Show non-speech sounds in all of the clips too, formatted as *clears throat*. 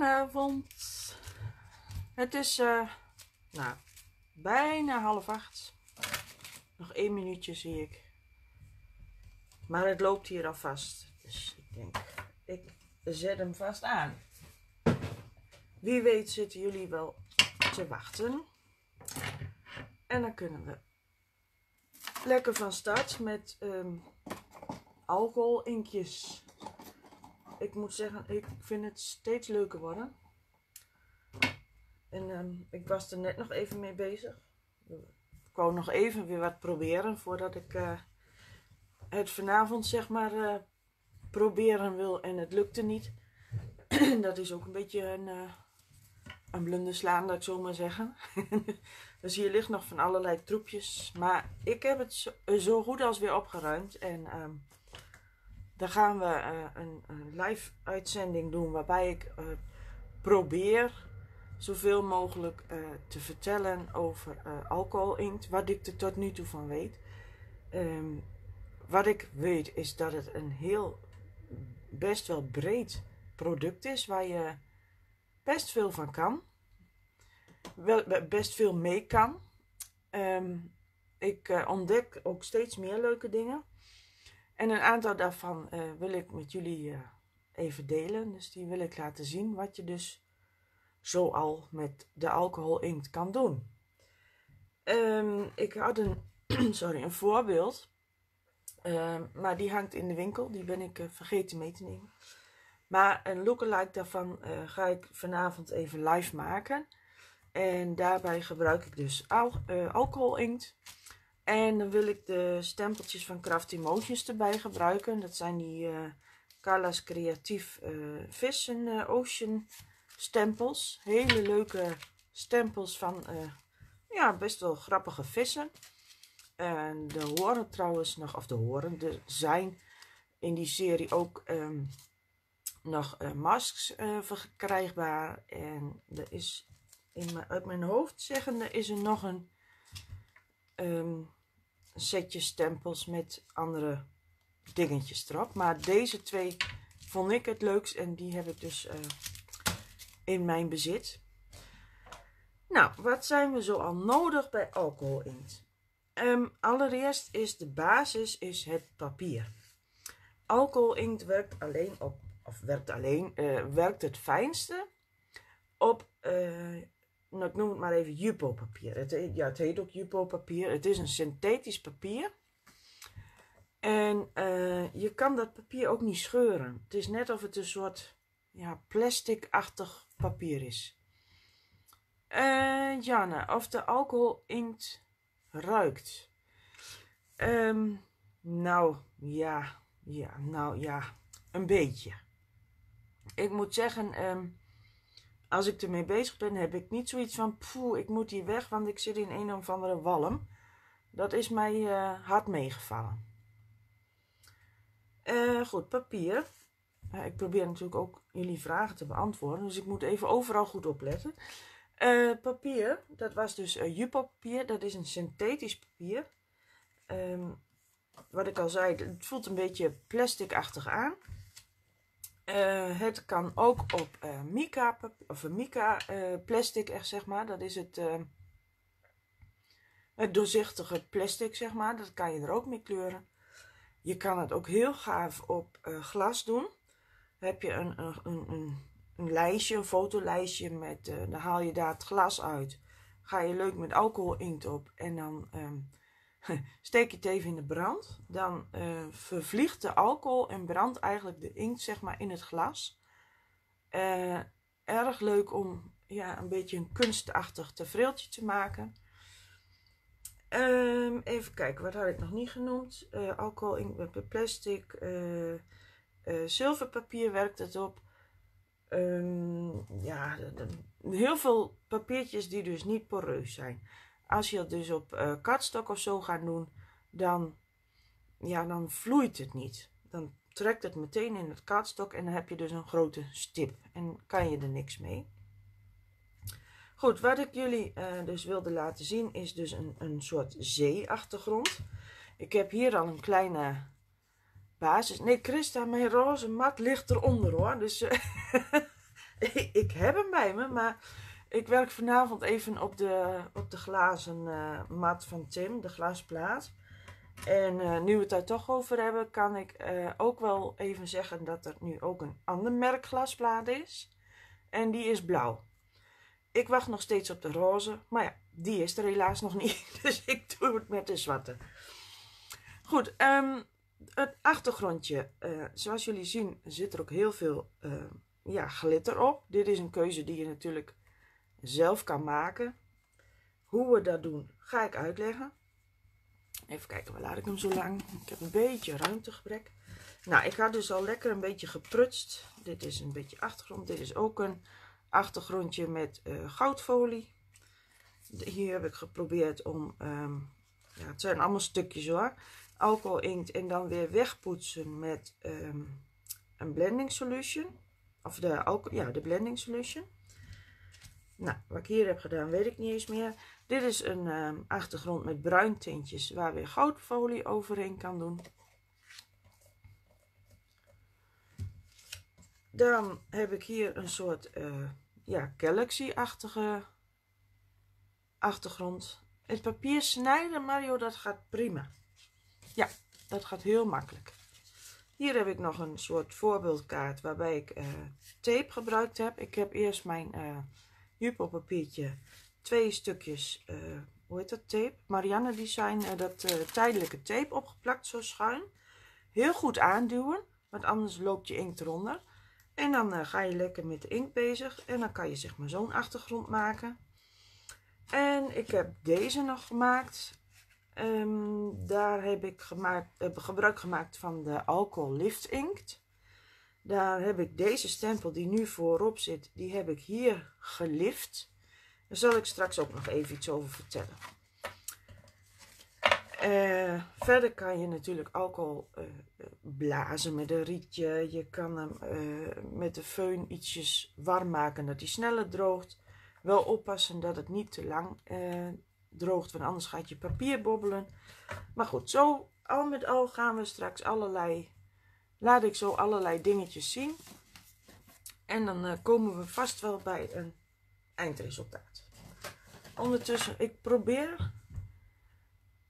Goedenavond. Het is uh, nou, bijna half acht. Nog één minuutje zie ik. Maar het loopt hier al vast. Dus ik denk, ik zet hem vast aan. Wie weet zitten jullie wel te wachten. En dan kunnen we lekker van start met um, alcohol inkjes ik moet zeggen, ik vind het steeds leuker worden. En ehm, ik was er net nog even mee bezig. Ik wou nog even weer wat proberen voordat ik uh, het vanavond zeg maar uh, proberen wil en het lukte niet. *clears throat* dat is ook een beetje een, uh, een blunder slaan, dat ik zo maar zeggen. *laughs* dus hier ligt nog van allerlei troepjes. Maar ik heb het zo, goed als weer opgeruimd. En um, dan gaan we uh, een, een, live uitzending doen waarbij ik uh, probeer zoveel mogelijk uh, te vertellen over alcoholinkt, wat ik er tot nu toe van weet. Um, wat ik weet is dat het een heel best wel breed product is waar je best veel van kan. Best veel mee kan. Um, ik ontdek ook steeds meer leuke dingen. En een aantal daarvan uh, wil ik met jullie uh, even delen. Dus die wil ik laten zien wat je dus zo al met de alcohol inkt kan doen. Um, ik had een, *clears throat* sorry, een voorbeeld. Um, maar die hangt in de winkel. Die ben ik uh, vergeten mee te nemen. Maar een lookalike daarvan ga ik vanavond even live maken. En daarbij gebruik ik dus al, alcohol inkt. En dan wil ik de stempeltjes van Craft Emotions erbij gebruiken. Dat zijn die uh, Carla's Creatief uh, Ocean stempels. Hele leuke stempels van ja, best wel grappige vissen. En de horen trouwens nog, of de horen, er zijn in die serie ook um, nog masks verkrijgbaar. En er is in uit mijn hoofd zeggende is er nog een um, setje stempels met andere dingetjes erop. Maar deze twee vond ik het leukst en die heb ik dus uh, in mijn bezit. Nou, wat zijn we zo al nodig bij alcohol inkt? Um, allereerst is de basis is het papier. Alcohol inkt werkt alleen op, of werkt alleen, uh, werkt het fijnste op uh, nou, ik noem het maar even Jupo papier. Het, ja, het heet ook Jupo papier. Het is een synthetisch papier. En uh, je kan dat papier ook niet scheuren. Het is net of het een soort ja, plastic-achtig papier is. Uh, Janne, of de alcohol inkt ruikt. Um, nou, ja, ja, nou ja, een beetje. Ik moet zeggen, um, als ik ermee bezig ben, heb ik niet zoiets van, poeh, ik moet hier weg, want ik zit in een of andere walm. Dat is mij uh, hard meegevallen. Uh, goed, papier. Ik probeer natuurlijk ook jullie vragen te beantwoorden, dus ik moet even overal goed opletten. papier, dat was dus Jupo papier, dat is een synthetisch papier. Um, wat ik al zei, het voelt een beetje plasticachtig aan. Uh, het kan ook op uh, mica, of mica uh, plastic, echt zeg maar. Dat is het, het doorzichtige plastic, zeg maar. Dat kan je er ook mee kleuren. Je kan het ook heel gaaf op glas doen. Heb je een, een, een, een lijstje, een fotolijstje. Met, dan haal je daar het glas uit. Ga je leuk met alcohol inkt op. En dan um, *laughs* steek je het even in de brand. Dan uh, vervliegt de alcohol en brandt eigenlijk de inkt zeg maar in het glas. Uh, erg leuk om ja, een beetje een kunstachtig tafereeltje te maken. Um, even kijken, wat had ik nog niet genoemd? Uh, alcohol, inkt met plastic, zilverpapier werkt het op. Um, ja, heel veel papiertjes die dus niet poreus zijn. Als je het dus op uh, of zo gaat doen, dan, ja, dan vloeit het niet. Dan trekt het meteen in het kartstok en dan heb je dus een grote stip. En kan je er niks mee. Goed, wat ik jullie uh, dus wilde laten zien is dus een, een soort zee-achtergrond. Ik heb hier al een kleine basis. Nee, Christa, mijn roze mat ligt eronder hoor. Dus *laughs* uh, ik heb hem bij me, maar ik werk vanavond even op de, op de glazen uh, mat van Tim, de glasplaat. En uh, nu we het daar toch over hebben, kan ik uh, ook wel even zeggen dat er nu ook een ander merk glasplaat is. En die is blauw. Ik wacht nog steeds op de roze, maar ja, die is er helaas nog niet. *laughs* Dus ik doe het met de zwarte. Goed, um, het achtergrondje. Zoals jullie zien zit er ook heel veel ja, glitter op. Dit is een keuze die je natuurlijk zelf kan maken. Hoe we dat doen, ga ik uitleggen. Even kijken, waar laat ik hem zo lang? Ik heb een beetje ruimtegebrek. Nou, ik had dus al lekker een beetje geprutst. Dit is een beetje achtergrond. Dit is ook een achtergrondje met uh, goudfolie. Hier heb ik geprobeerd om, um, ja, het zijn allemaal stukjes hoor, alcohol inkt en dan weer wegpoetsen met um, een blending solution. Of de, alcohol, ja, de blending solution. Nou, wat ik hier heb gedaan weet ik niet eens meer. Dit is een um, achtergrond met bruin tintjes waar weer goudfolie overheen kan doen. Dan heb ik hier een soort uh, ja, galaxy-achtige achtergrond. Het papier snijden, Mario, dat gaat prima. Ja, dat gaat heel makkelijk. Hier heb ik nog een soort voorbeeldkaart waarbij ik uh, tape gebruikt heb. Ik heb eerst mijn uh, Jupo papiertje twee stukjes, uh, hoe heet dat tape? Marianne Design, dat tijdelijke tape opgeplakt zo schuin. Heel goed aanduwen, want anders loopt je inkt eronder. En dan ga je lekker met de inkt bezig en dan kan je zeg maar zo'n achtergrond maken. En ik heb deze nog gemaakt. Um, daar heb ik gemaakt, gebruik gemaakt van de Alcohol Lift Inkt. Daar heb ik deze stempel die nu voorop zit, die heb ik hier gelift. Daar zal ik straks ook nog even iets over vertellen. Uh, verder kan je natuurlijk alcohol uh, blazen met een rietje. Je kan hem met de föhn ietsjes warm maken dat hij sneller droogt. Wel oppassen dat het niet te lang droogt, want anders gaat je papier bobbelen. Maar goed, zo al met al gaan we straks allerlei, laat ik zo allerlei dingetjes zien. En dan uh, komen we vast wel bij een eindresultaat. Ondertussen, ik probeer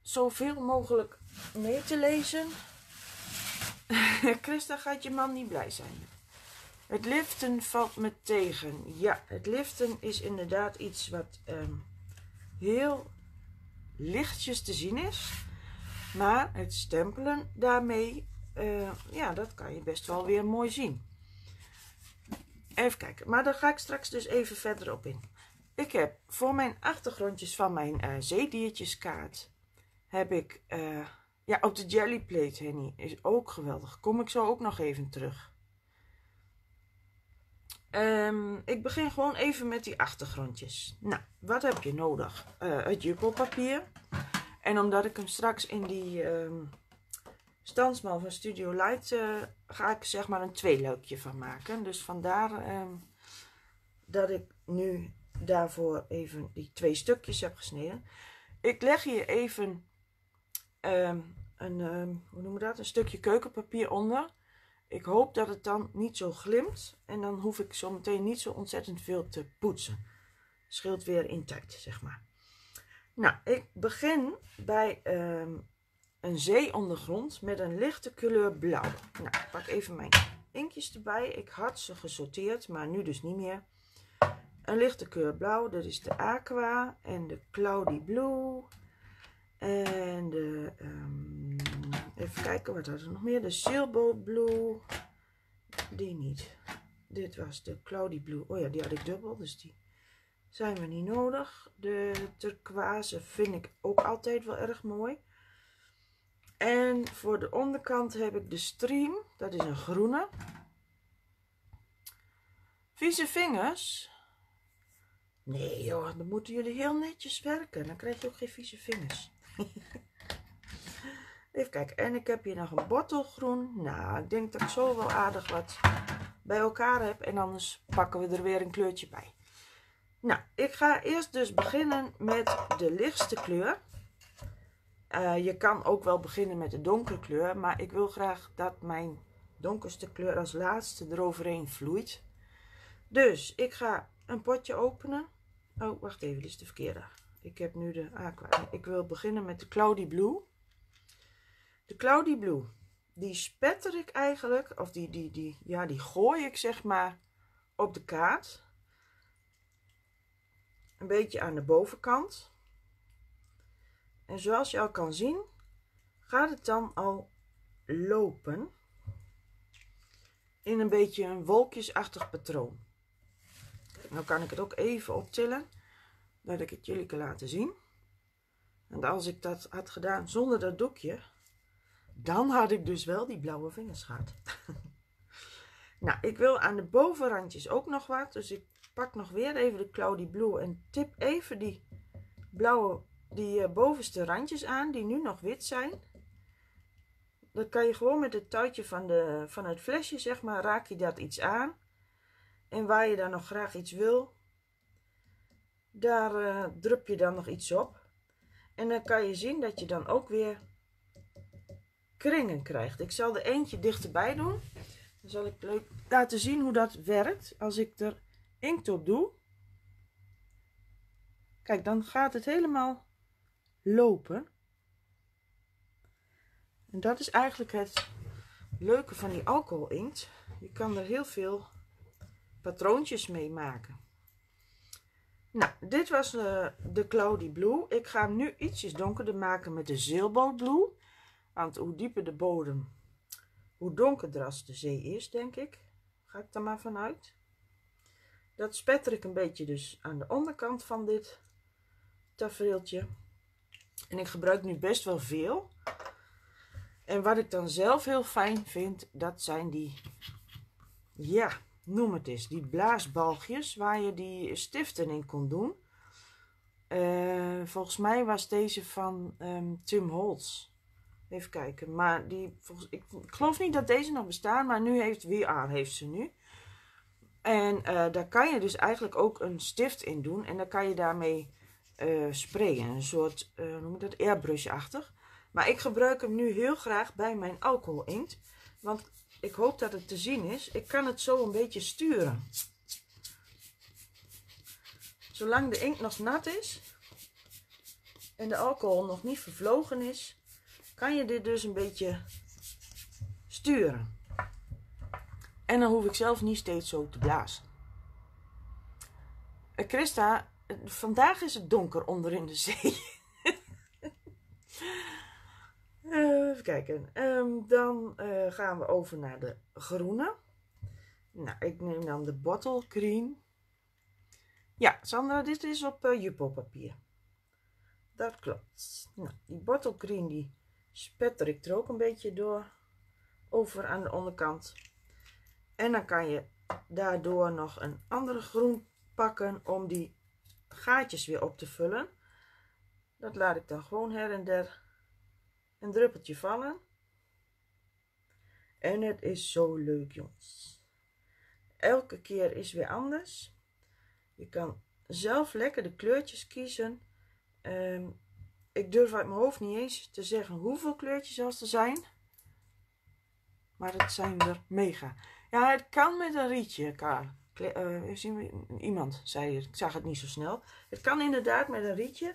zoveel mogelijk mee te lezen. *laughs* Christa gaat je man niet blij zijn. Het liften valt me tegen. Ja, het liften is inderdaad iets wat um, heel lichtjes te zien is. Maar het stempelen daarmee, uh, ja, dat kan je best wel weer mooi zien. Even kijken, maar daar ga ik straks dus even verder op in. Ik heb voor mijn achtergrondjes van mijn uh, zeediertjeskaart, heb ik, uh, ja, op de jellyplate, Henny, is ook geweldig. Kom ik zo ook nog even terug. Um, ik begin gewoon even met die achtergrondjes. Nou, wat heb je nodig? Het Jupo-papier. En omdat ik hem straks in die um, standsmal van Studio Light uh, ga ik zeg maar een tweeluikje van maken. Dus vandaar um, dat ik nu daarvoor even die twee stukjes heb gesneden. Ik leg hier even een, hoe noemen we dat? een stukje keukenpapier onder. Ik hoop dat het dan niet zo glimt. En dan hoef ik zo meteen niet zo ontzettend veel te poetsen. Scheelt weer intact, zeg maar. Nou, ik begin bij een zeeondergrond met een lichte kleur blauw. Nou, ik pak even mijn inkjes erbij. Ik had ze gesorteerd, maar nu dus niet meer. Een lichte kleur blauw, dat is de Aqua en de Cloudy Blue. En de um, Even kijken, wat hadden we nog meer? De Sailboat Blue. Die niet. Dit was de Cloudy Blue. Oh ja, die had ik dubbel, dus die zijn we niet nodig. De turquoise vind ik ook altijd wel erg mooi. En voor de onderkant heb ik de Stream. Dat is een groene. Vieze vingers. Nee joh, dan moeten jullie heel netjes werken. Dan krijg je ook geen vieze vingers. *laughs* Even kijken. En ik heb hier nog een bottelgroen. Nou, ik denk dat ik zo wel aardig wat bij elkaar heb. En anders pakken we er weer een kleurtje bij. Nou, ik ga eerst dus beginnen met de lichtste kleur. Uh, je kan ook wel beginnen met de donkere kleur. Maar ik wil graag dat mijn donkerste kleur als laatste eroverheen vloeit. Dus ik ga een potje openen. Oh, wacht even, dit is de verkeerde. Ik heb nu de aqua. Ik wil beginnen met de Cloudy Blue. De Cloudy Blue, die spetter ik eigenlijk, of die, die, die, ja, die gooi ik zeg maar op de kaart. Een beetje aan de bovenkant. En zoals je al kan zien, gaat het dan al lopen in een beetje een wolkjesachtig patroon. nou kan ik het ook even optillen, dat ik het jullie kan laten zien. En als ik dat had gedaan zonder dat doekje, dan had ik dus wel die blauwe vingers gehad. *laughs* nou, ik wil aan de bovenrandjes ook nog wat, dus ik pak nog weer even de Cloudy Blue en tip even die blauwe, die uh, bovenste randjes aan, die nu nog wit zijn. Dan kan je gewoon met het touwtje van, de, van het flesje, zeg maar, raak je dat iets aan. En waar je dan nog graag iets wil, daar uh, drup je dan nog iets op. En dan kan je zien dat je dan ook weer kringen krijgt. Ik zal er eentje dichterbij doen. Dan zal ik leuk laten zien hoe dat werkt als ik er inkt op doe. Kijk, dan gaat het helemaal lopen. En dat is eigenlijk het leuke van die alcohol inkt. Je kan er heel veel patroontjes mee maken. Nou, dit was uh, de Cloudy Blue. Ik ga hem nu ietsjes donkerder maken met de Zeilboot Blue. Want hoe dieper de bodem, hoe donkerder als de zee is, denk ik. Ga ik er maar vanuit. Dat spetter ik een beetje dus aan de onderkant van dit tafereeltje. En ik gebruik nu best wel veel. En wat ik dan zelf heel fijn vind, dat zijn die, ja, noem het eens, die blaasbalgjes waar je die stiften in kon doen. Uh, volgens mij was deze van um, Tim Holtz. Even kijken, maar die, volgens, ik, geloof niet dat deze nog bestaan, maar nu heeft VR heeft ze nu. En uh, daar kan je dus eigenlijk ook een stift in doen en dan kan je daarmee uh, sprayen. Een soort, uh, noem je dat, airbrush-achtig. Maar ik gebruik hem nu heel graag bij mijn alcohol inkt. Want ik hoop dat het te zien is. Ik kan het zo een beetje sturen. Zolang de inkt nog nat is en de alcohol nog niet vervlogen is, kan je dit dus een beetje sturen. En dan hoef ik zelf niet steeds zo te blazen. Eh, Christa, vandaag is het donker onder in de zee. Uh, *laughs* even kijken. Um, dan uh, gaan we over naar de groene. Nou, ik neem dan de bottle green. Ja, Sandra, dit is op uh, Jupo papier. Dat klopt. Nou, die bottle green die spetter ik er ook een beetje door over aan de onderkant. En dan kan je daardoor nog een andere groen pakken om die gaatjes weer op te vullen. Dat laat ik dan gewoon her en der een druppeltje vallen. En het is zo leuk, jongens. Elke keer is weer anders. Je kan zelf lekker de kleurtjes kiezen. Um, ik durf uit mijn hoofd niet eens te zeggen hoeveel kleurtjes er zijn. Maar het zijn er mega. Ja, het kan met een rietje, Karl. Uh, iemand zei het, ik zag het niet zo snel. Het kan inderdaad met een rietje.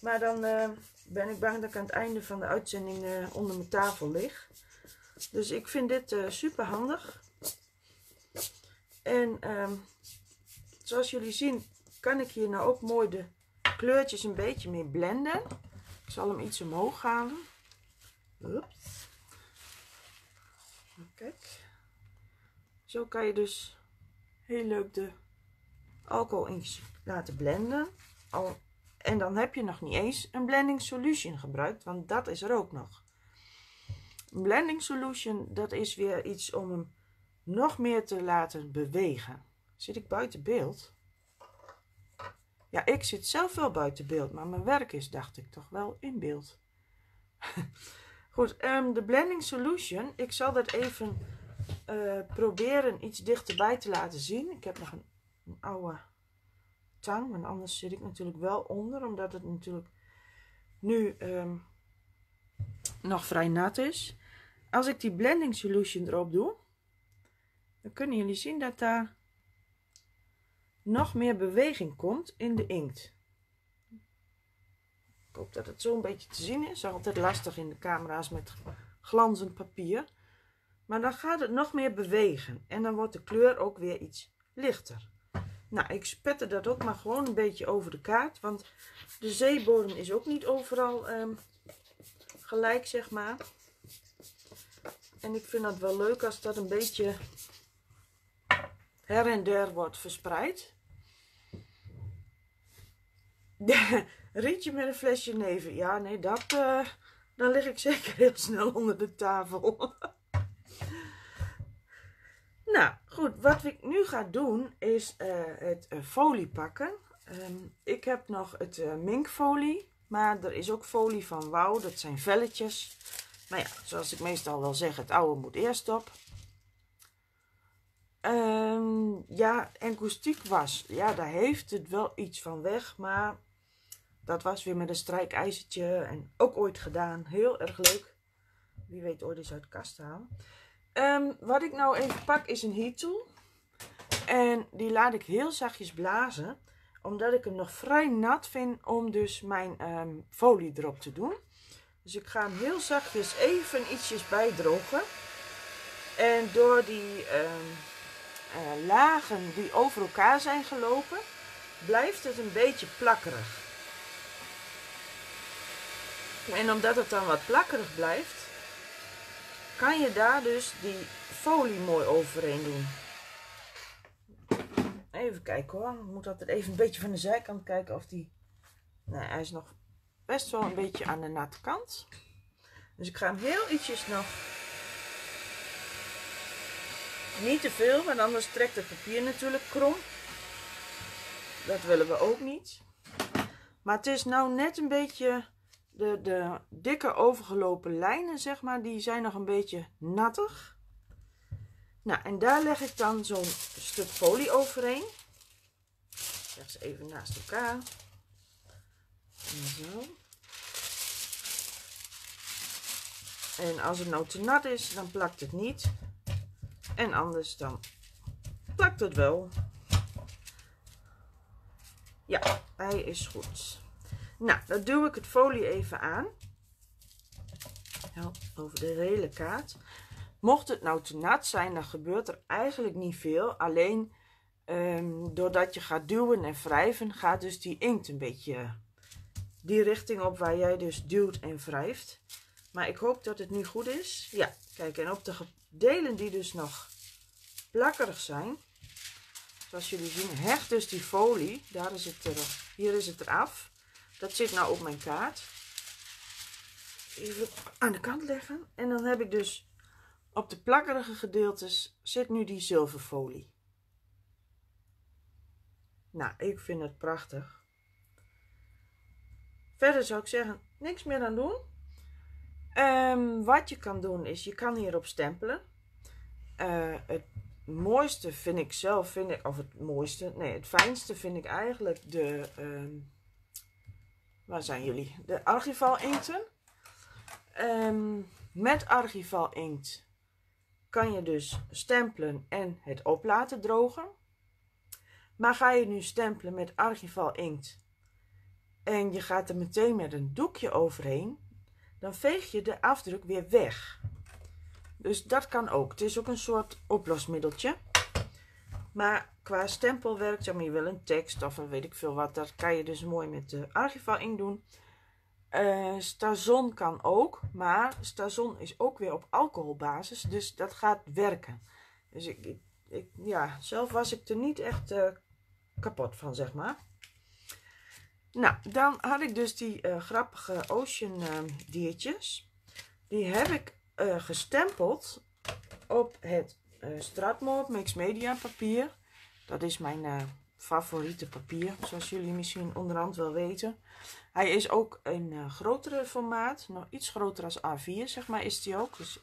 Maar dan uh, ben ik bang dat ik aan het einde van de uitzending uh, onder mijn tafel lig. Dus ik vind dit super handig. En um, zoals jullie zien kan ik hier nou ook mooi de kleurtjes een beetje mee blenden. Ik zal hem iets omhoog halen. Kijk. Zo kan je dus heel leuk de alcohol in laten blenden. Al en dan heb je nog niet eens een blending solution gebruikt, want dat is er ook nog. Een blending solution, dat is weer iets om hem nog meer te laten bewegen. Zit ik buiten beeld? Ja, ik zit zelf wel buiten beeld, maar mijn werk is, dacht ik, toch wel in beeld. *laughs* Goed, um, de blending solution, ik zal dat even uh, proberen iets dichterbij te laten zien. Ik heb nog een, oude tang. Want anders zit ik natuurlijk wel onder. Omdat het natuurlijk nu um, nog vrij nat is. Als ik die blending solution erop doe. Dan kunnen jullie zien dat daar nog meer beweging komt in de inkt. Ik hoop dat het zo een beetje te zien is. Altijd lastig in de camera's met glanzend papier. Maar dan gaat het nog meer bewegen. En dan wordt de kleur ook weer iets lichter. Nou, ik spetter dat ook maar gewoon een beetje over de kaart. Want de zeebodem is ook niet overal ehm, gelijk, zeg maar. En ik vind het wel leuk als dat een beetje her en der wordt verspreid. *laughs* Rietje met een flesje neven. Ja, nee, dat, uh, dan lig ik zeker heel snel onder de tafel. *laughs* nou, goed. Wat ik nu ga doen is uh, het uh, folie pakken. Um, ik heb nog het minkfolie. Maar er is ook folie van Wouw. Dat zijn velletjes. Maar ja, zoals ik meestal wel zeg, het oude moet eerst op. Um, ja, en was. Ja, daar heeft het wel iets van weg. Maar dat was weer met een strijkijzertje. En ook ooit gedaan. Heel erg leuk. Wie weet ooit eens uit kast halen. Um, wat ik nou even pak is een heat tool. En die laat ik heel zachtjes blazen. Omdat ik hem nog vrij nat vind om dus mijn um, folie erop te doen. Dus ik ga hem heel zachtjes even ietsjes bijdrogen. En door die um, uh, lagen die over elkaar zijn gelopen, blijft het een beetje plakkerig. En omdat het dan wat plakkerig blijft, kan je daar dus die folie mooi overheen doen. Even kijken hoor. Ik moet altijd even een beetje van de zijkant kijken of die... Nee, hij is nog best wel een beetje aan de natte kant. Dus ik ga hem heel ietsjes nog... Niet te veel, want anders trekt het papier natuurlijk krom. Dat willen we ook niet. Maar het is nou net een beetje de, de dikke overgelopen lijnen, zeg maar, die zijn nog een beetje nattig. Nou, en daar leg ik dan zo'n stuk folie overheen. Leg ze even naast elkaar. En zo. En als het nou te nat is, dan plakt het niet. En anders dan plakt het wel. Ja, hij is goed. Nou, dan duw ik het folie even aan. over de hele kaart. Mocht het nou te nat zijn, dan gebeurt er eigenlijk niet veel. Alleen um, doordat je gaat duwen en wrijven, gaat dus die inkt een beetje die richting op waar jij dus duwt en wrijft. Maar ik hoop dat het nu goed is. Ja, kijk, en op de delen die dus nog plakkerig zijn, zoals jullie zien, hecht dus die folie, daar is het er, hier is het eraf. Dat zit nou op mijn kaart. Even aan de kant leggen. En dan heb ik dus op de plakkerige gedeeltes zit nu die zilverfolie. Nou, ik vind het prachtig. Verder zou ik zeggen, niks meer aan doen. Um, wat je kan doen is, je kan hierop stempelen. Uh, het mooiste vind ik zelf, vind ik, of het mooiste, nee, het fijnste vind ik eigenlijk de, um, waar zijn jullie? De archival inkten. Um, met archival inkt kan je dus stempelen en het op laten drogen. Maar ga je nu stempelen met archival inkt en je gaat er meteen met een doekje overheen, dan veeg je de afdruk weer weg. Dus dat kan ook. Het is ook een soort oplosmiddeltje. Maar qua stempelwerk, zeg maar je wil een tekst of een weet ik veel wat, dat kan je dus mooi met de Archival in doen. Uh, Stazon kan ook, maar Stazon is ook weer op alcoholbasis, dus dat gaat werken. Dus ik, ik, ja, zelf was ik er niet echt uh, kapot van, zeg maar. Nou, dan had ik dus die uh, grappige ocean diertjes. Die heb ik gestempeld op het uh, Strathmore Mix Media papier. Dat is mijn uh, favoriete papier, zoals jullie misschien onderhand wel weten. Hij is ook een uh, grotere formaat, nog iets groter als A4 zeg maar is die ook. Dus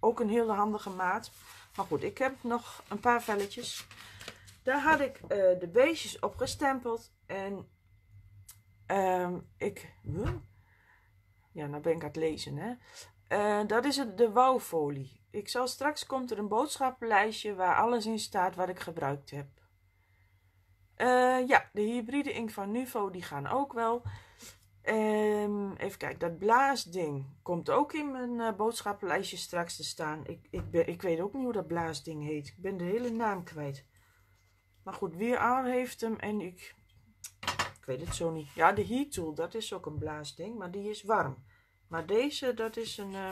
ook een hele handige maat. Maar goed, ik heb nog een paar velletjes. Daar had ik de beestjes op gestempeld en um, ik... Ja, nou ben ik aan het lezen hè. Dat is de wouwfolie. Ik zal straks komt er een boodschappenlijstje waar alles in staat wat ik gebruikt heb. Eh, ja, de hybride ink van Nuvo, die gaan ook wel. Um, even kijken, dat blaasding komt ook in mijn uh, boodschappenlijstje straks te staan. Ik, ik, ik weet ook niet hoe dat blaasding heet. Ik ben de hele naam kwijt. Maar goed, wie aan heeft hem en ik... Ik weet het zo niet. Ja, de heat tool, dat is ook een blaasding, maar die is warm. Maar deze, dat is een... Uh,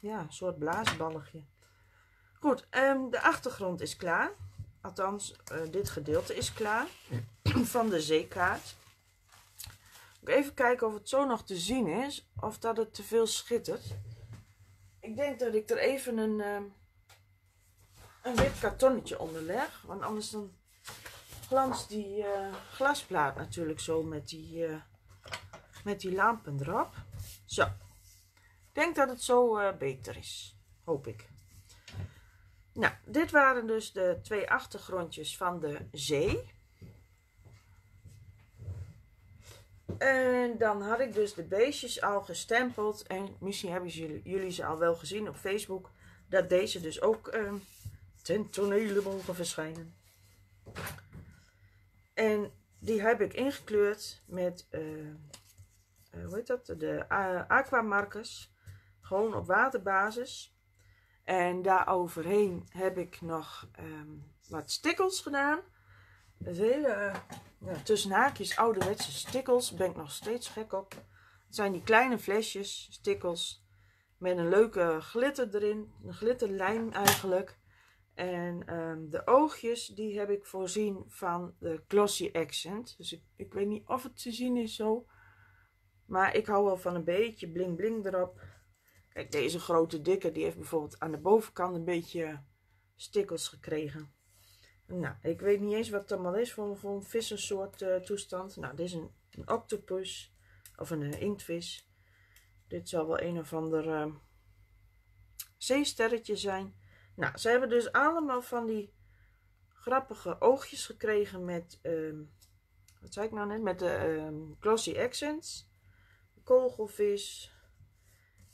ja, soort blaasballetje. Goed, um, de achtergrond is klaar. Althans, uh, dit gedeelte is klaar. *clears throat* van de zeekaart. Even kijken of het zo nog te zien is. Of dat het te veel schittert. Ik denk dat ik er even een, uh, een wit kartonnetje onder leg. Want anders dan glanst die uh, glasplaat natuurlijk zo met die, uh, met die lampen erop. Zo. Ik denk dat het zo beter is. Hoop ik. Nou, dit waren dus de twee achtergrondjes van de zee. En dan had ik dus de beestjes al gestempeld. En misschien hebben jullie, ze al wel gezien op Facebook. Dat deze dus ook uh, ten tonele mogen verschijnen. En die heb ik ingekleurd met, uh, hoe heet dat? De aquamarkers. Gewoon op waterbasis. En daar overheen heb ik nog um, wat stickels gedaan. Dat hele ja, tussen haakjes ouderwetse stickels. Ben ik nog steeds gek op. Het zijn die kleine flesjes, stickels. Met een leuke glitter erin. Een glitterlijm eigenlijk. En um, de oogjes, die heb ik voorzien van de Glossy Accent. Dus ik, ik weet niet of het te zien is zo. Maar ik hou wel van een beetje bling bling erop. Kijk, deze grote dikke, die heeft bijvoorbeeld aan de bovenkant een beetje stickels gekregen. Nou, ik weet niet eens wat het allemaal is voor, voor een vissensoort uh, toestand. Nou, dit is een, octopus of een uh, inktvis. Dit zal wel een of ander uh, zeesterretje zijn. Nou, ze hebben dus allemaal van die grappige oogjes gekregen met, ehm, wat zei ik nou net, met de ehm, glossy accents. Kogelvis,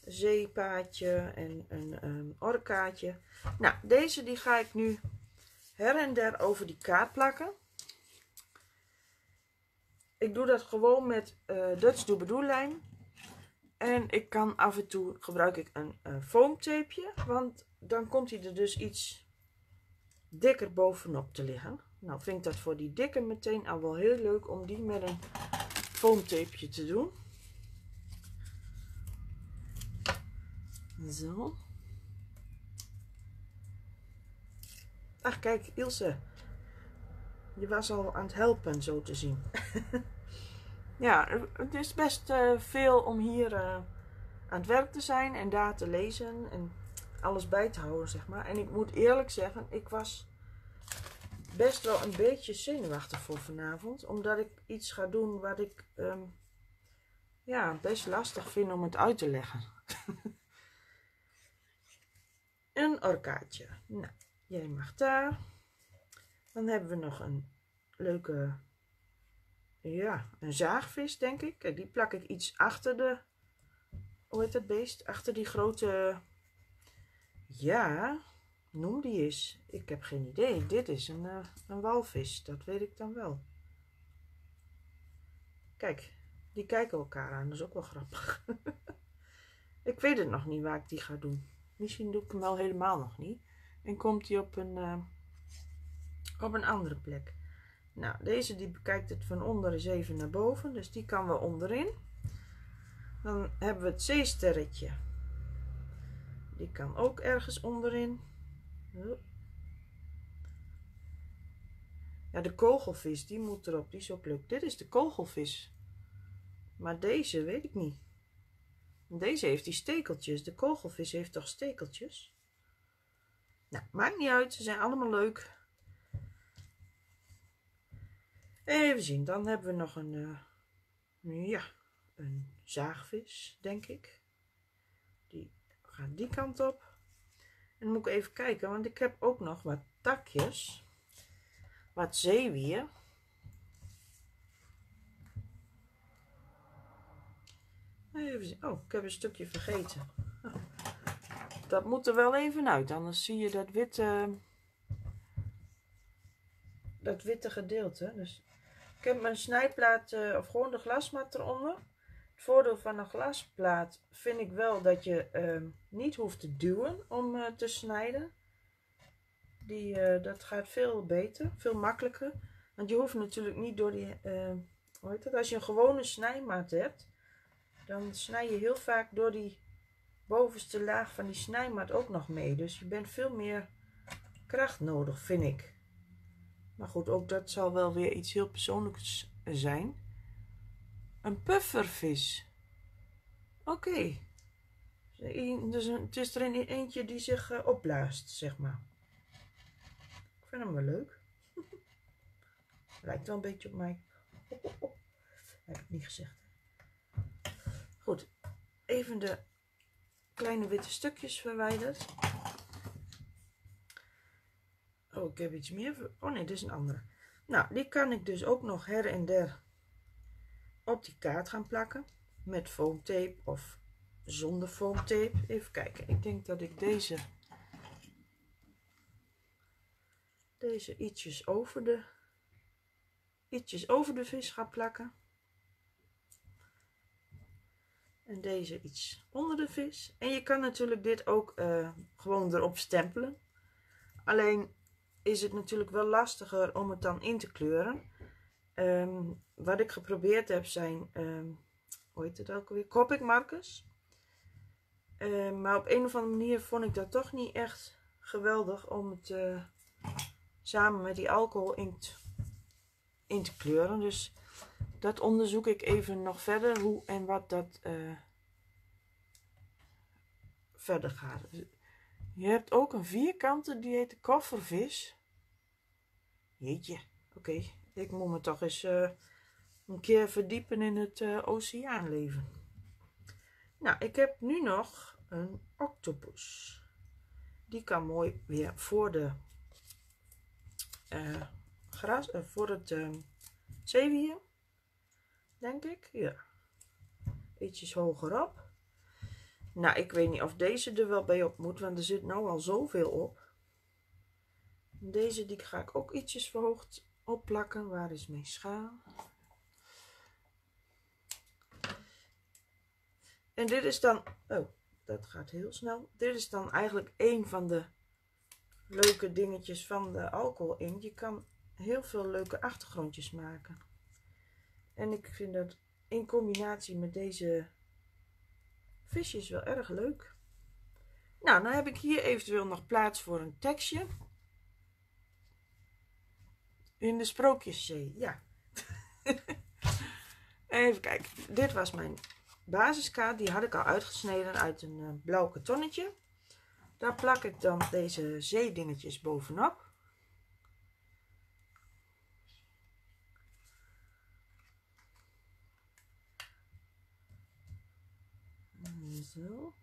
zeepaadje en een orkaatje. Nou, deze die ga ik nu her en der over die kaart plakken. Ik doe dat gewoon met uh, Dutch doebedoellijn. En ik kan af en toe gebruik ik een uh, foamtapeje. Want dan komt hij er dus iets dikker bovenop te liggen. Nou vind ik dat voor die dikke meteen al wel heel leuk om die met een foamtapeje te doen. Zo. Ach, kijk, Ilse. Je was al aan het helpen, zo te zien. *laughs* ja, het is best uh, veel om hier uh, aan het werk te zijn en daar te lezen en alles bij te houden, zeg maar. En ik moet eerlijk zeggen, ik was best wel een beetje zenuwachtig voor vanavond. Omdat ik iets ga doen wat ik um, ja, best lastig vind om het uit te leggen. *laughs* een orkaatje. Nou. Jij mag daar. Dan hebben we nog een leuke, ja, een zaagvis denk ik. Die plak ik iets achter de, hoe heet dat beest? Achter die grote, ja, noem die eens. Ik heb geen idee. Dit is een, uh, een walvis, dat weet ik dan wel. Kijk, die kijken elkaar aan, dat is ook wel grappig. *laughs* ik weet het nog niet waar ik die ga doen. Misschien doe ik hem wel helemaal nog niet. En komt hij op een, uh, op een andere plek. Nou, deze die bekijkt het van onder eens even naar boven. Dus die kan wel onderin. Dan hebben we het zeesterretje. Die kan ook ergens onderin. Ja, de kogelvis, die moet erop. Die is ook leuk. Dit is de kogelvis. Maar deze weet ik niet. Deze heeft die stekeltjes. De kogelvis heeft toch stekeltjes? Nou, maakt niet uit. Ze zijn allemaal leuk. Even zien. Dan hebben we nog een, uh, ja, een zaagvis, denk ik. Die gaat die kant op. En dan moet ik even kijken, want ik heb ook nog wat takjes. Wat zeewier. Oh, ik heb een stukje vergeten. Oh. Dat moet er wel even uit, anders zie je dat witte... dat witte gedeelte. Dus ik heb mijn snijplaat uh, of gewoon de glasmat eronder. Het voordeel van een glasplaat vind ik wel dat je uh, niet hoeft te duwen om uh, te snijden. Die, dat gaat veel beter, veel makkelijker. Want je hoeft natuurlijk niet door die, hoe heet het, als je een gewone snijmaat hebt, dan snij je heel vaak door die bovenste laag van die snijmaat ook nog mee. Dus je bent veel meer kracht nodig, vind ik. Maar goed, ook dat zal wel weer iets heel persoonlijks zijn. Een puffervis. Oké. Dus het is er een eentje die zich uh, opblaast, zeg maar. Ik vind hem wel leuk. *laughs* Lijkt wel een beetje op mij. Heb ik niet gezegd. Goed. Even de kleine witte stukjes verwijderd. Oh, ik heb iets meer. Oh nee, dit is een andere. Nou, die kan ik dus ook nog her en der op die kaart gaan plakken. Met foamtape of zonder foamtape. Even kijken. Ik denk dat ik deze deze ietsjes over de ietsjes over de vis ga plakken. En deze iets onder de vis. En je kan natuurlijk dit ook uh, gewoon erop stempelen. Alleen is het natuurlijk wel lastiger om het dan in te kleuren. Um, wat ik geprobeerd heb zijn, um, hoe heet het ook alweer, Copic markers. Um, maar op een of andere manier vond ik dat toch niet echt geweldig om het uh, samen met die alcohol inkt in te kleuren. Dus dat onderzoek ik even nog verder, hoe en wat dat uh, verder gaat. Je hebt ook een vierkante, die heet de koffervis. Jeetje, oké. Ik moet me toch eens uh, een keer verdiepen in het uh, oceaanleven. Nou, ik heb nu nog een octopus. Die kan mooi weer voor de gras, voor het zeewier, denk ik. Ja, ietsjes hogerop. Nou, ik weet niet of deze er wel bij op moet, want er zit nou al zoveel op. Deze die ga ik ook ietsjes verhoogd opplakken. Waar is mijn schaal? En dit is dan, oh, dat gaat heel snel. Dit is dan eigenlijk een van de leuke dingetjes van de alcohol in. Je kan heel veel leuke achtergrondjes maken. En ik vind dat in combinatie met deze visjes wel erg leuk. Nou, dan heb ik hier eventueel nog plaats voor een tekstje. In de sprookjeszee, ja. *laughs* Even kijken. Dit was mijn basiskaart. Die had ik al uitgesneden uit een uh, blauw kartonnetje. Daar plak ik dan deze zeedingetjes bovenop. Zo.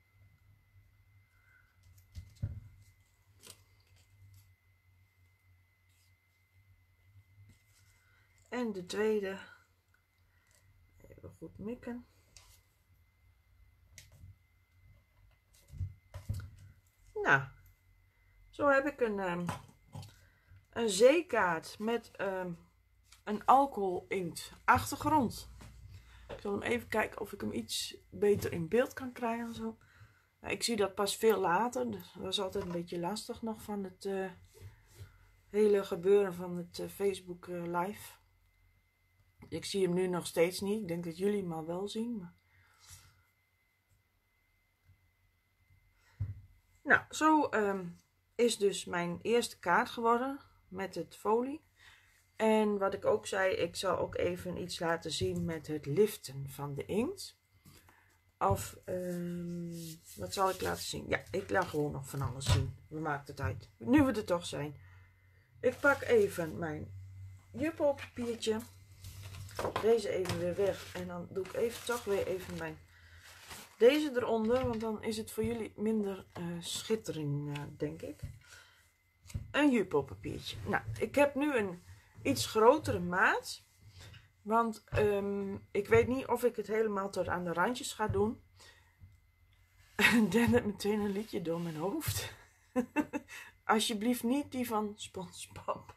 En de tweede. Even goed mikken. Nou, zo heb ik een, um, een zeekaart met um, een alcohol inkt achtergrond. Ik zal hem even kijken of ik hem iets beter in beeld kan krijgen. Zo. Nou, ik zie dat pas veel later. Dus dat is altijd een beetje lastig nog van het uh, hele gebeuren van het uh, Facebook uh, live. Ik zie hem nu nog steeds niet. Ik denk dat jullie hem wel zien. Nou, zo um, is dus mijn eerste kaart geworden met het folie. En wat ik ook zei, ik zal ook even iets laten zien met het liften van de inkt. Of, um, wat zal ik laten zien? Ja, ik laat gewoon nog van alles zien. We maken het uit. Nu we er toch zijn. Ik pak even mijn juppel papiertje. Deze even weer weg. En dan doe ik even toch weer even mijn deze eronder. Want dan is het voor jullie minder uh, schittering, uh, denk ik. Een juppel papiertje. Nou, ik heb nu een iets grotere maat. Want um, ik weet niet of ik het helemaal tot aan de randjes ga doen. *laughs* En het meteen een liedje door mijn hoofd. *laughs* Alsjeblieft niet die van SpongeBob.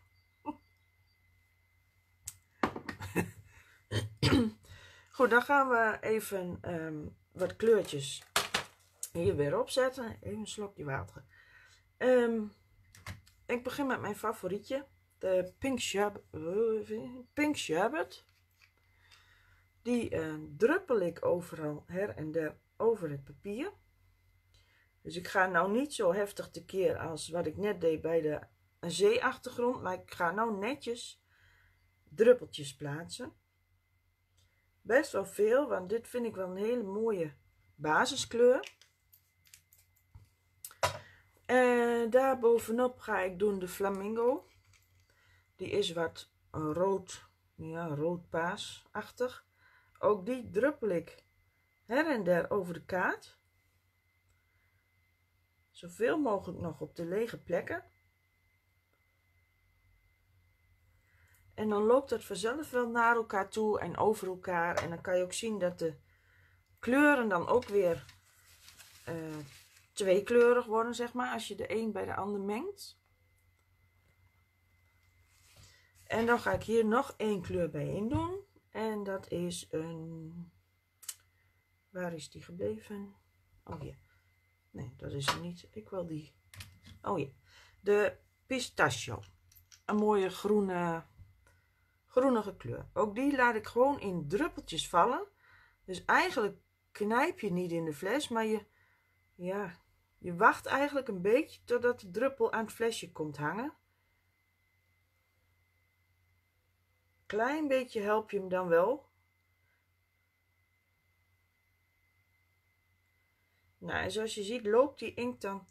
*clears throat* Goed, dan gaan we even ehm, wat kleurtjes hier weer opzetten. Even een slokje water. Ehm, ik begin met mijn favorietje. De Pink Sherbet. Pink Sherbet. Die uh, druppel ik overal her en der over het papier. Dus ik ga nou niet zo heftig tekeer als wat ik net deed bij de zeeachtergrond. Maar ik ga nou netjes druppeltjes plaatsen. Best wel veel, want dit vind ik wel een hele mooie basiskleur. En daar bovenop ga ik doen de flamingo. Die is wat rood, ja, rood-paasachtig. Ook die druppel ik her en der over de kaart. Zoveel mogelijk nog op de lege plekken. En dan loopt dat vanzelf wel naar elkaar toe en over elkaar. En dan kan je ook zien dat de kleuren dan ook weer uh, tweekleurig worden, zeg maar. Als je de een bij de ander mengt. En dan ga ik hier nog één kleur bij in doen. En dat is een... Waar is die gebleven? Oh ja. Nee, dat is er niet. Ik wil die. Oh ja. De pistachio. Een mooie groene, groenige kleur. Ook die laat ik gewoon in druppeltjes vallen. Dus eigenlijk knijp je niet in de fles, maar je, ja, je wacht eigenlijk een beetje totdat de druppel aan het flesje komt hangen. Klein beetje help je hem dan wel. Nou, en zoals je ziet loopt die inkt dan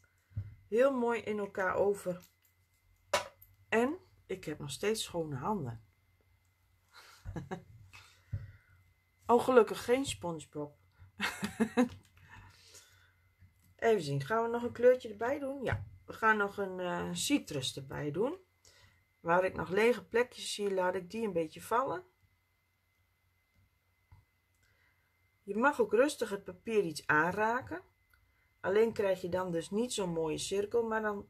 heel mooi in elkaar over. En ik heb nog steeds schone handen. *laughs* oh, gelukkig geen Spongebob. *laughs* Even zien, gaan we nog een kleurtje erbij doen? Ja, we gaan nog een uh, citrus erbij doen. Waar ik nog lege plekjes zie, laat ik die een beetje vallen. Je mag ook rustig het papier iets aanraken. Alleen krijg je dan dus niet zo'n mooie cirkel, maar dan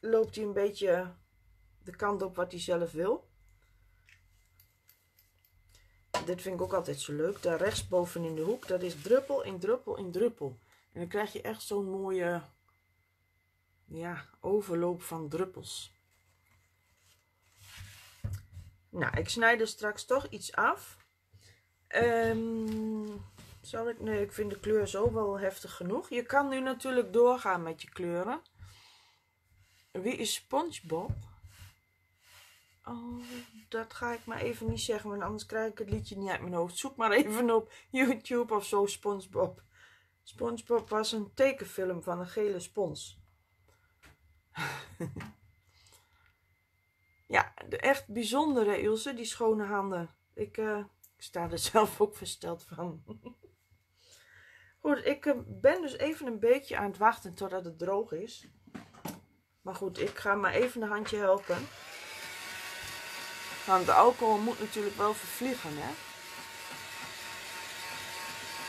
loopt hij een beetje de kant op wat hij zelf wil. Dit vind ik ook altijd zo leuk. Daar rechtsboven in de hoek, dat is druppel in druppel in druppel. En dan krijg je echt zo'n mooie ja, overloop van druppels. Nou, ik snijd er straks toch iets af. Um, zal ik? Nee, ik vind de kleur zo wel heftig genoeg. Je kan nu natuurlijk doorgaan met je kleuren. Wie is SpongeBob? Oh, dat ga ik maar even niet zeggen, want anders krijg ik het liedje niet uit mijn hoofd. Zoek maar even op YouTube of zo, SpongeBob. SpongeBob was een tekenfilm van een gele spons. *laughs* ja, de echt bijzondere Ilse, die schone handen. Ik, uh, ik sta er *laughs* zelf ook versteld van. *laughs* Goed, ik eh, ben dus even een beetje aan het wachten totdat het droog is. Maar goed, ik ga maar even een handje helpen. Want de alcohol moet natuurlijk wel vervliegen, hè.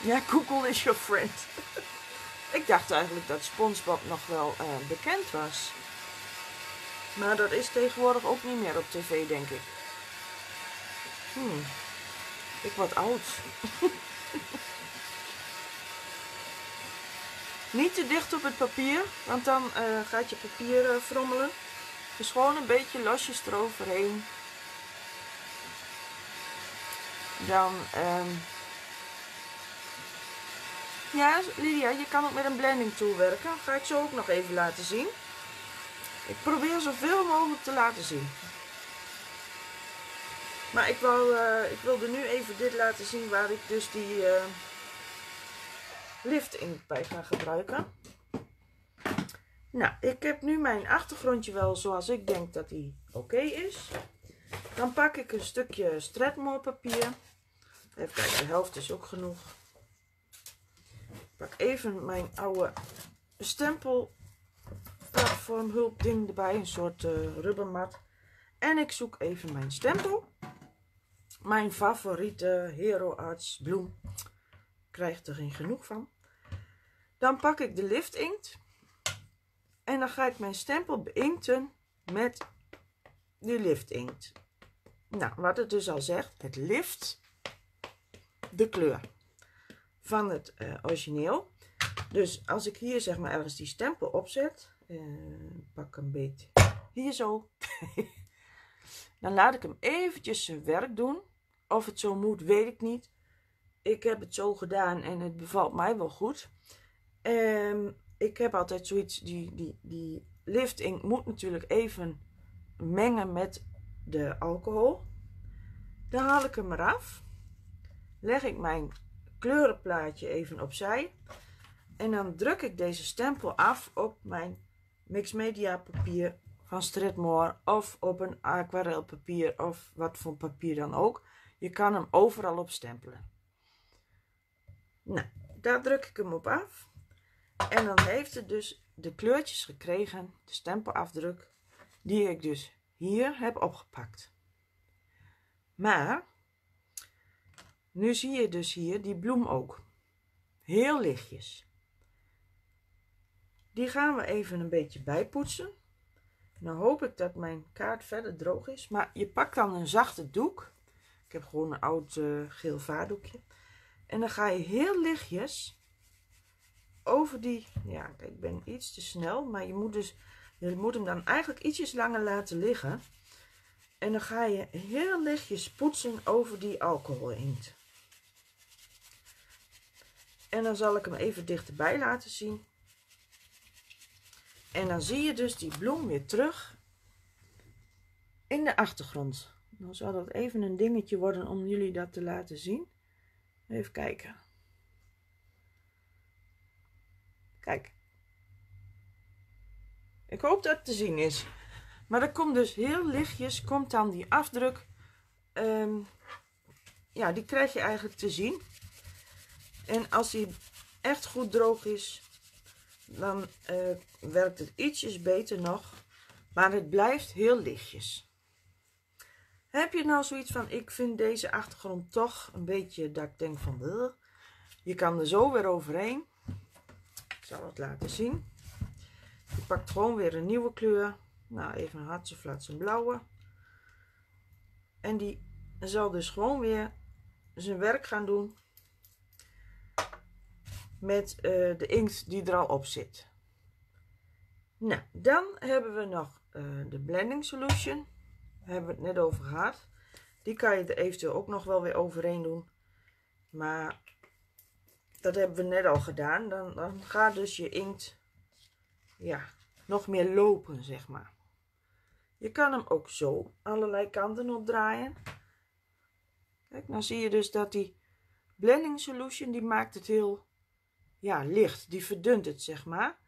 Ja, Google is your friend. *laughs* ik dacht eigenlijk dat Spongebob nog wel uh, bekend was. Maar dat is tegenwoordig ook niet meer op tv, denk ik. Hmm. Ik word oud. *laughs* Niet te dicht op het papier, want dan uh, gaat je papier uh, frommelen. Dus gewoon een beetje losjes eroverheen. Dan, um... ja, Lydia, je kan ook met een blending tool werken. Dat ga ik zo ook nog even laten zien. Ik probeer zoveel mogelijk te laten zien. Maar ik, wil, uh, ik wilde nu even dit laten zien waar ik dus die... Uh, lift in bij gaan gebruiken. Nou, ik heb nu mijn achtergrondje wel zoals ik denk dat die oké is. Dan pak ik een stukje Strathmore papier. Even kijken, de helft is ook genoeg. Ik pak even mijn oude stempel platform hulp ding erbij. Een soort uh, rubbermat. En ik zoek even mijn stempel. Mijn favoriete Hero Arts bloem. Krijg er geen genoeg van. Dan pak ik de lift inkt. En dan ga ik mijn stempel beinkten met die lift inkt. Nou, wat het dus al zegt, het lift de kleur van het uh, origineel. Dus als ik hier zeg maar ergens die stempel opzet, uh, pak een beetje hier zo, *laughs* dan laat ik hem eventjes zijn werk doen. Of het zo moet, weet ik niet. Ik heb het zo gedaan en het bevalt mij wel goed. Um, ik heb altijd zoiets, die, die, die lifting moet natuurlijk even mengen met de alcohol. Dan haal ik hem eraf. Leg ik mijn kleurenplaatje even opzij. En dan druk ik deze stempel af op mijn mixed media papier van Strathmore of op een aquarelpapier of wat voor papier dan ook. Je kan hem overal op stempelen. Nou, daar druk ik hem op af. En dan heeft het dus de kleurtjes gekregen, de stempelafdruk, die ik dus hier heb opgepakt. Maar, nu zie je dus hier die bloem ook. Heel lichtjes. Die gaan we even een beetje bijpoetsen. Nou hoop ik dat mijn kaart verder droog is. Maar je pakt dan een zachte doek. Ik heb gewoon een oud uh, geel vaardoekje. En dan ga je heel lichtjes over die... Ja, ik ben iets te snel. Maar je moet, dus, je moet hem dan eigenlijk ietsjes langer laten liggen. En dan ga je heel lichtjes poetsen over die alcohol inkt. En dan zal ik hem even dichterbij laten zien. En dan zie je dus die bloem weer terug in de achtergrond. Dan zal dat even een dingetje worden om jullie dat te laten zien. Even kijken. Kijk. Ik hoop dat het te zien is. Maar er komt dus heel lichtjes, komt dan die afdruk. Ehm, ja, die krijg je eigenlijk te zien. En als die echt goed droog is, dan uh, werkt het ietsjes beter nog. Maar het blijft heel lichtjes. Heb je nou zoiets van, ik vind deze achtergrond toch een beetje dat ik denk van, Bleh. je kan er zo weer overheen. Ik zal het laten zien. Je pakt gewoon weer een nieuwe kleur. Nou, even een hartje, flats een blauwe. En die zal dus gewoon weer zijn werk gaan doen met uh, de inkt die er al op zit. Nou, dan hebben we nog uh, de blending solution. Daar hebben we het net over gehad. Die kan je er eventueel ook nog wel weer overheen doen. Maar dat hebben we net al gedaan. Dan, dan gaat dus je inkt ja, nog meer lopen, zeg maar. Je kan hem ook zo allerlei kanten opdraaien. Kijk, dan zie je dus dat die blending solution, die maakt het heel ja, licht. Die verdunt het, zeg maar.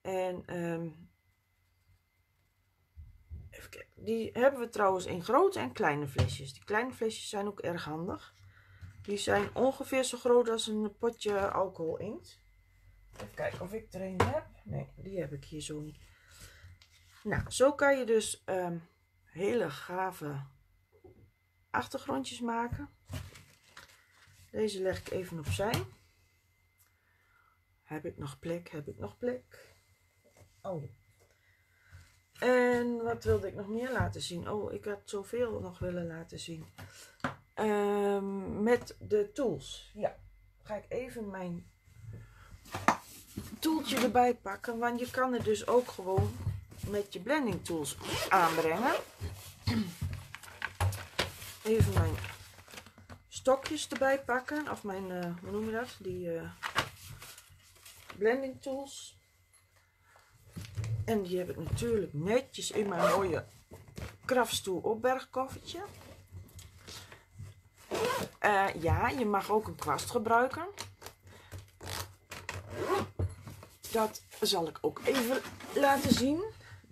En um, even kijken. Die hebben we trouwens in grote en kleine flesjes. Die kleine flesjes zijn ook erg handig. Die zijn ongeveer zo groot als een potje alcohol inkt. Even kijken of ik er een heb. Nee, die heb ik hier zo niet. Nou, zo kan je dus um, hele gave achtergrondjes maken. Deze leg ik even opzij. Heb ik nog plek? Heb ik nog plek? Oh. En wat wilde ik nog meer laten zien? Oh, ik had zoveel nog willen laten zien. Um, met de tools. Ja, ga ik even mijn toeltje erbij pakken. Want je kan het dus ook gewoon met je blending tools aanbrengen. Even mijn stokjes erbij pakken. Of mijn, uh, hoe noem je dat? Die uh, blending tools. En die heb ik natuurlijk netjes in mijn mooie kraftstoel opbergkoffertje. Uh, ja, je mag ook een kwast gebruiken. Dat zal ik ook even laten zien.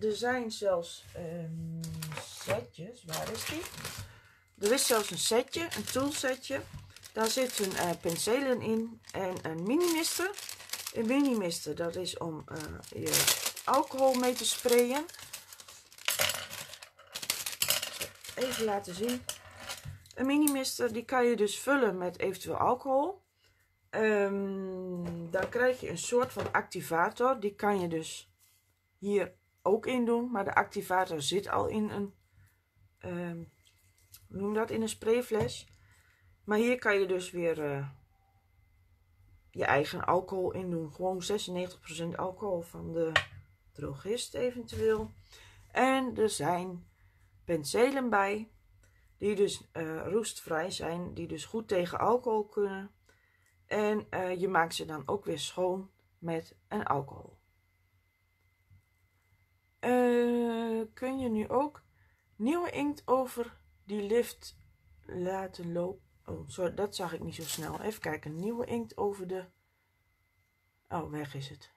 Er zijn zelfs um, setjes. Waar is die? Er is zelfs een setje, een toolsetje. Daar zitten uh, penselen in en een mini-mister. Een mini-mister, dat is om uh, je alcohol mee te sprayen. Even laten zien. Een mini-mister, die kan je dus vullen met eventueel alcohol. Um, dan krijg je een soort van activator. Die kan je dus hier ook in doen. Maar de activator zit al in een um, noem dat, in een sprayfles. Maar hier kan je dus weer uh, je eigen alcohol in doen. Gewoon 96% alcohol van de drogist eventueel. En er zijn penselen bij, die dus uh, roestvrij zijn, die dus goed tegen alcohol kunnen. En uh, je maakt ze dan ook weer schoon met een alcohol. Uh, kun je nu ook nieuwe inkt over die lift laten lopen? Oh, sorry, dat zag ik niet zo snel. Even kijken. Nieuwe inkt over de... Oh, weg is het.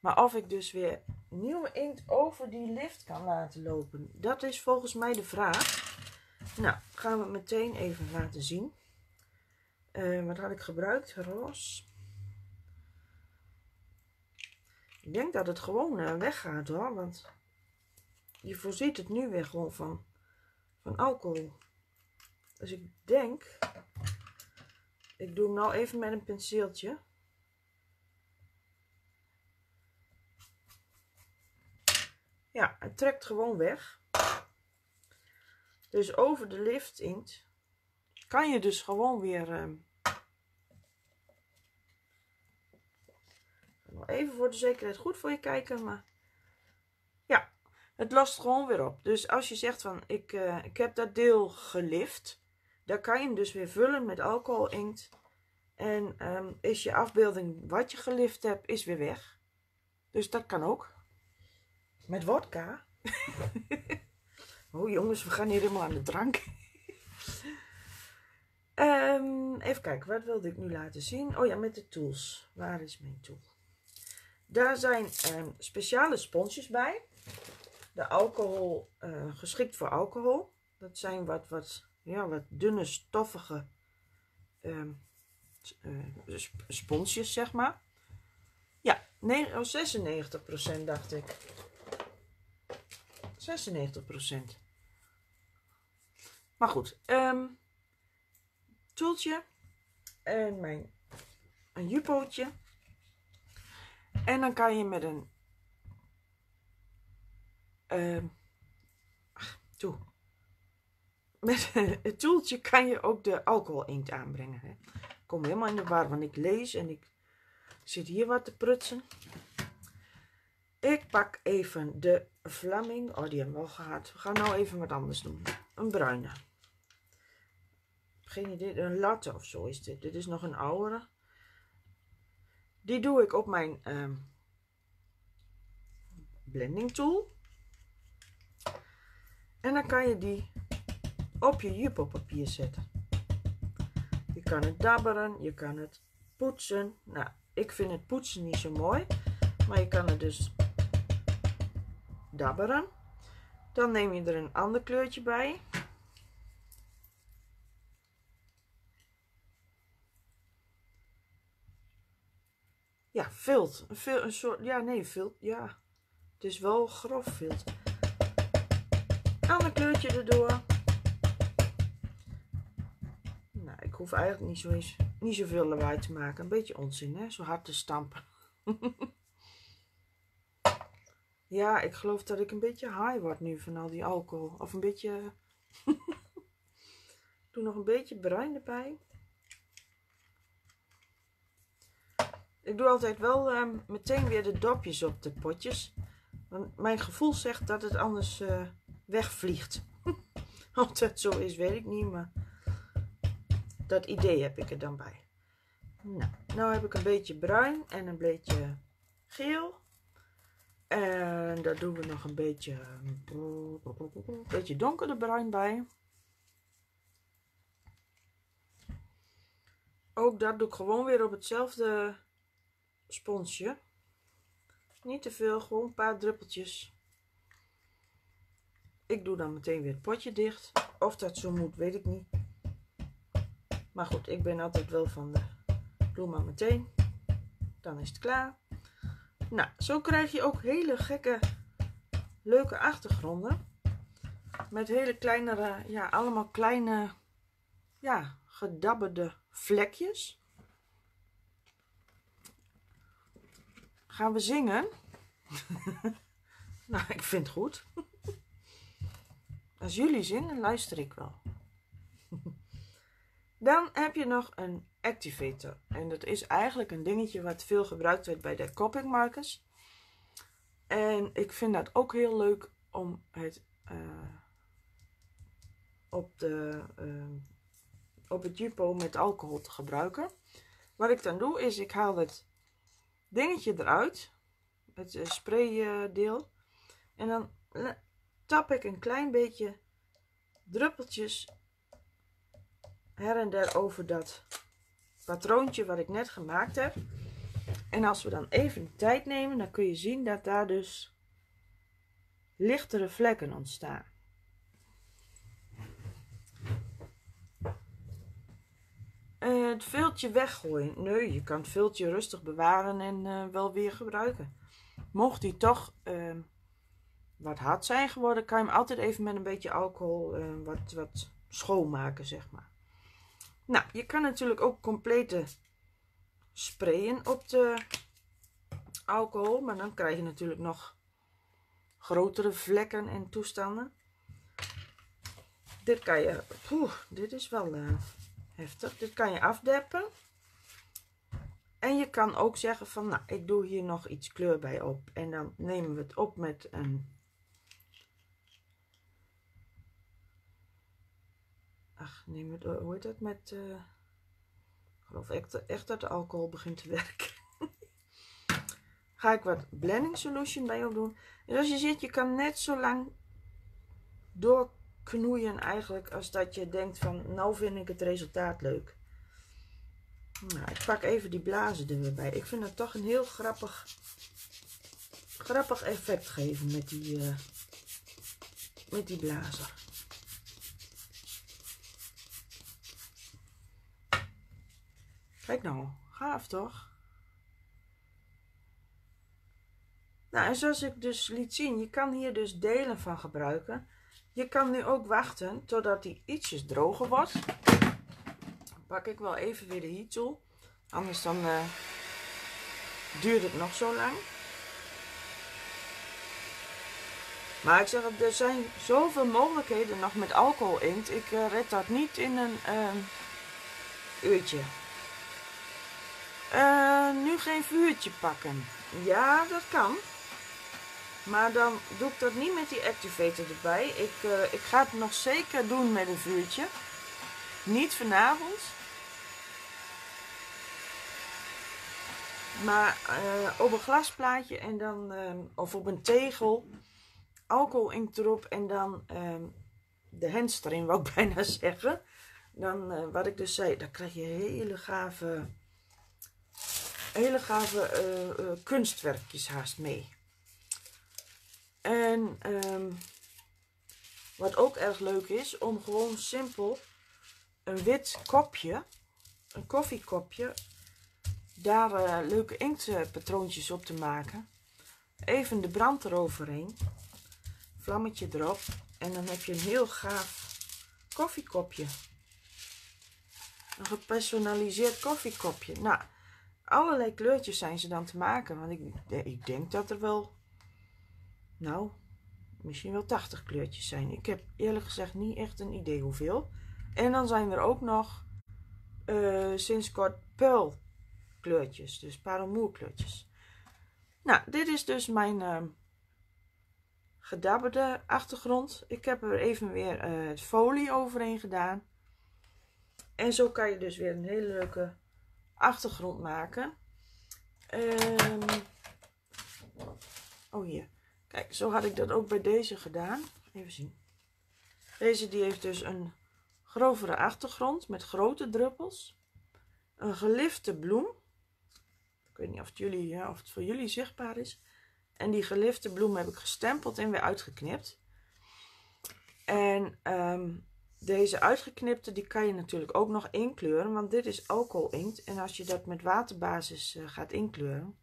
Maar of ik dus weer nieuwe inkt over die lift kan laten lopen. Dat is volgens mij de vraag. Nou, gaan we meteen even laten zien. Uh, wat had ik gebruikt? Roze. Ik denk dat het gewoon uh, weggaat hoor. Want je voorziet het nu weer gewoon van, van alcohol. Dus ik denk... Ik doe hem nou even met een penseeltje. Ja, het trekt gewoon weg. Dus over de lift inkt kan je dus gewoon weer... Nog even voor de zekerheid goed voor je kijken, maar ja, het lost gewoon weer op. Dus als je zegt van, ik, uh, ik heb dat deel gelift, dan kan je hem dus weer vullen met alcohol inkt. En um, is je afbeelding wat je gelift hebt, is weer weg. Dus dat kan ook. Met wodka. *laughs* oh jongens, we gaan hier helemaal aan de drank. Um, even kijken, wat wilde ik nu laten zien? Oh ja, met de tools. Waar is mijn tool? Daar zijn um, speciale sponsjes bij. De alcohol, uh, geschikt voor alcohol. Dat zijn wat, wat, ja, wat dunne, stoffige um, sponsjes, zeg maar. Ja, nee, oh, 96% dacht ik. 96%. Maar goed, um, toeltje en mijn een jupootje. En dan kan je met een uh, toe. Met *laughs* het toeltje kan je ook de alcohol inkt aanbrengen. Hè. Ik kom helemaal in de war, want ik lees en ik zit hier wat te prutsen. Ik pak even de Flaming. Oh, die hebben we al gehad. We gaan nou even wat anders doen. Een bruine. Geen idee. Een latte of zo is dit. Dit is nog een oudere. Die doe ik op mijn um, blending tool. En dan kan je die op je jupo papier zetten. Je kan het dabberen, je kan het poetsen. Nou, ik vind het poetsen niet zo mooi. Maar je kan het dus dabberen. Dan neem je er een ander kleurtje bij. Ja, vilt. Een, een soort, ja nee, vilt, ja. Het is wel grof vilt. Ander kleurtje erdoor. Nou, ik hoef eigenlijk niet, zo eens, niet zoveel lawaai te maken. Een beetje onzin, hè? Zo hard te stampen. *laughs* Ja, ik geloof dat ik een beetje high word nu van al die alcohol. Of een beetje... *laughs* Doe nog een beetje bruin erbij. Ik doe altijd wel uh, meteen weer de dopjes op de potjes. Want mijn gevoel zegt dat het anders uh, wegvliegt. *laughs* of dat zo is, weet ik niet. Maar dat idee heb ik er dan bij. Nou, nou heb ik een beetje bruin en een beetje geel. En daar doen we nog een beetje, een beetje donkerder bruin bij. Ook dat doe ik gewoon weer op hetzelfde sponsje. Niet te veel, gewoon een paar druppeltjes. Ik doe dan meteen weer het potje dicht. Of dat zo moet, weet ik niet. Maar goed, ik ben altijd wel van de... Doe maar meteen. Dan is het klaar. Nou, zo krijg je ook hele gekke, leuke achtergronden. Met hele kleinere, ja, allemaal kleine, ja, gedabberde vlekjes. Gaan we zingen? *laughs* nou, ik vind het goed. als jullie zingen, luister ik wel. *laughs* Dan heb je nog een activator. En dat is eigenlijk een dingetje wat veel gebruikt werd bij de coping markers. En ik vind dat ook heel leuk om het uh, op, de, uh, op het Jupo met alcohol te gebruiken. Wat ik dan doe is ik haal het dingetje eruit. Het uh, spraydeel. En dan tap ik een klein beetje druppeltjes her en der over dat patroontje wat ik net gemaakt heb. En als we dan even de tijd nemen, dan kun je zien dat daar dus lichtere vlekken ontstaan. Uh, het viltje weggooien. Nee, je kan het viltje rustig bewaren en uh, wel weer gebruiken. Mocht die toch uh, wat hard zijn geworden, kan je hem altijd even met een beetje alcohol wat, wat schoonmaken, zeg maar. Nou, je kan natuurlijk ook complete sprayen op de alcohol. Maar dan krijg je natuurlijk nog grotere vlekken en toestanden. Dit kan je... Poeh, dit is wel heftig. Dit kan je afdeppen. En je kan ook zeggen van, nou, ik doe hier nog iets kleur bij op. En dan nemen we het op met een... Ach, neem het, hoe heet dat, met... Uh, geloof echt, echt dat de alcohol begint te werken. *laughs* Ga ik wat blending solution bij opdoen. En zoals je ziet, je kan net zo lang doorknoeien eigenlijk als dat je denkt van, nou vind ik het resultaat leuk. Nou, ik pak even die blazen er weer bij. Ik vind het toch een heel grappig, grappig effect geven met die, uh, met die blazer. Kijk nou, gaaf toch? Nou, en zoals ik dus liet zien, je kan hier dus delen van gebruiken. Je kan nu ook wachten totdat die ietsjes droger wordt. Dan pak ik wel even weer de heat tool. Anders dan uh, duurt het nog zo lang. Maar ik zeg, er zijn zoveel mogelijkheden nog met alcohol inkt. Ik uh, red dat niet in een uh, uurtje. Uh, nu geen vuurtje pakken. Ja, dat kan. Maar dan doe ik dat niet met die activator erbij. Ik, uh, ik ga het nog zeker doen met een vuurtje. Niet vanavond. Maar uh, op een glasplaatje en dan, uh, of op een tegel, alcohol inkt erop en dan ehm, de hens erin, *laughs* wou ik bijna zeggen. Dan, wat ik dus zei, dan krijg je hele gave hele gave kunstwerkjes haast mee. En um, wat ook erg leuk is, om gewoon simpel een wit kopje, een koffiekopje, daar uh, leuke inktpatroontjes op te maken. Even de brand eroverheen, vlammetje erop en dan heb je een heel gaaf koffiekopje. Een gepersonaliseerd koffiekopje. Nou, allerlei kleurtjes zijn ze dan te maken. Want ik, ik denk dat er wel, nou, misschien wel 80 kleurtjes zijn. Ik heb eerlijk gezegd niet echt een idee hoeveel. En dan zijn er ook nog uh, sinds kort pearl kleurtjes. Dus parelmoer kleurtjes. Nou, dit is dus mijn uh, gedabberde achtergrond. Ik heb er even weer uh, het folie overheen gedaan. En zo kan je dus weer een hele leuke achtergrond maken. Um, oh hier. Kijk, zo had ik dat ook bij deze gedaan. Even zien. Deze die heeft dus een grovere achtergrond met grote druppels. Een gelifte bloem. Ik weet niet of het, jullie, of het voor jullie zichtbaar is. En die gelifte bloem heb ik gestempeld en weer uitgeknipt. En um, deze uitgeknipte, die kan je natuurlijk ook nog inkleuren, want dit is alcohol inkt. En als je dat met waterbasis uh, gaat inkleuren,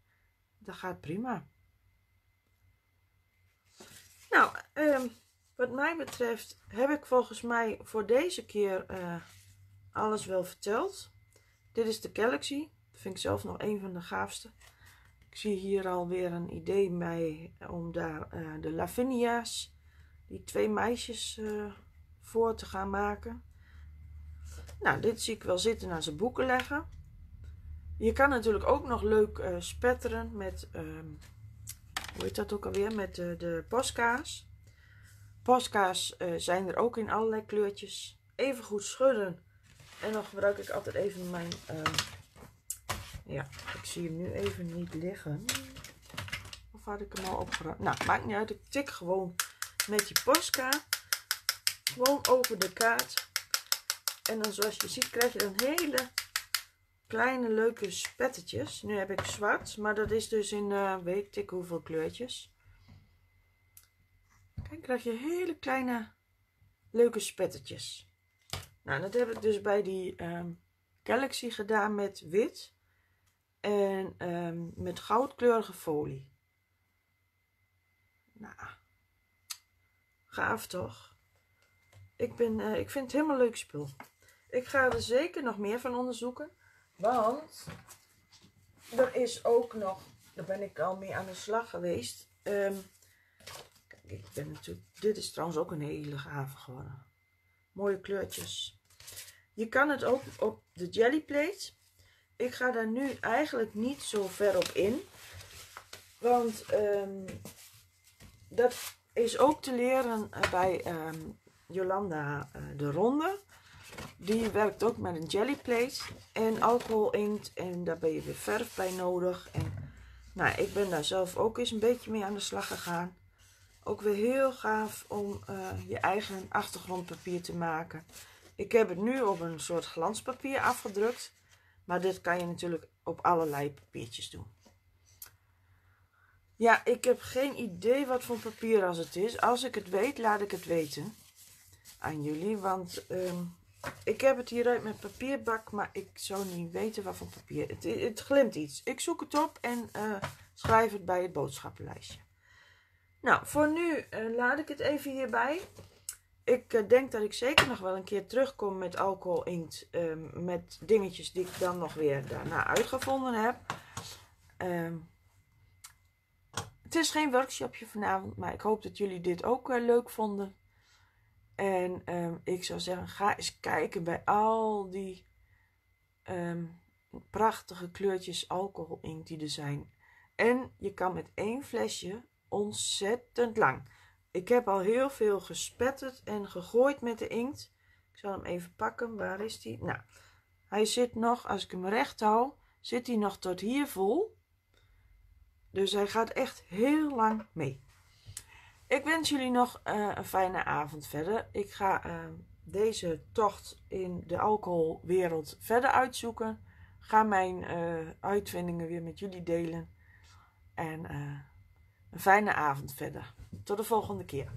dan gaat prima. Nou, um, wat mij betreft heb ik volgens mij voor deze keer uh, alles wel verteld. Dit is de Galaxy. Dat vind ik zelf nog een van de gaafste. Ik zie hier alweer een idee bij om daar uh, de Lavinia's die twee meisjes voor te gaan maken. Nou, dit zie ik wel zitten naar zijn boeken leggen. Je kan natuurlijk ook nog leuk spetteren met, um, hoe heet dat ook alweer, met de, de. Postkaas uh, zijn er ook in allerlei kleurtjes. Even goed schudden. En dan gebruik ik altijd even mijn, uh, ja, ik zie hem nu even niet liggen. Of had ik hem al opgeruimd? Nou, maakt niet uit. Ik tik gewoon met die postka gewoon over de kaart. En dan zoals je ziet krijg je dan hele kleine leuke spettetjes. Nu heb ik zwart, maar dat is dus in uh, weet ik hoeveel kleurtjes. Kijk, krijg je hele kleine leuke spettetjes. Nou, dat heb ik dus bij die um, Galaxy gedaan met wit en um, met goudkleurige folie. Nou, gaaf toch? Ik, ben, uh, ik vind het helemaal leuk spul. Ik ga er zeker nog meer van onderzoeken. Want er is ook nog, daar ben ik al mee aan de slag geweest. Um, kijk, ik ben natuurlijk, dit is trouwens ook een hele gave geworden. Mooie kleurtjes. Je kan het ook op de jellyplate. Ik ga daar nu eigenlijk niet zo ver op in. Want um, dat is ook te leren bij um, Jolanda uh, de Ronde. Die werkt ook met een jellyplate en alcohol inkt. En daar ben je weer verf bij nodig. En nou, ik ben daar zelf ook eens een beetje mee aan de slag gegaan. Ook weer heel gaaf om uh, je eigen achtergrondpapier te maken. Ik heb het nu op een soort glanspapier afgedrukt. Maar dit kan je natuurlijk op allerlei papiertjes doen. Ja, ik heb geen idee wat voor papier als het is. Als ik het weet, laat ik het weten aan jullie. Want um, ik heb het hieruit met papierbak, maar ik zou niet weten wat voor papier. Het, het glimt iets. Ik zoek het op en uh, schrijf het bij het boodschappenlijstje. Nou, voor nu uh, laat ik het even hierbij. Ik uh, denk dat ik zeker nog wel een keer terugkom met alcohol inkt. Um, met dingetjes die ik dan nog weer daarna uitgevonden heb. Um, het is geen workshopje vanavond, maar ik hoop dat jullie dit ook leuk vonden. En um, ik zou zeggen, ga eens kijken bij al die um, prachtige kleurtjes alcohol inkt die er zijn. En je kan met één flesje ontzettend lang. Ik heb al heel veel gespetterd en gegooid met de inkt. Ik zal hem even pakken. Waar is die? Nou, hij zit nog, als ik hem recht hou, zit hij nog tot hier vol. Dus hij gaat echt heel lang mee. Ik wens jullie nog uh, een fijne avond verder. Ik ga uh, deze tocht in de alcoholwereld verder uitzoeken. Ga mijn uh, uitvindingen weer met jullie delen. En een fijne avond verder. Tot de volgende keer.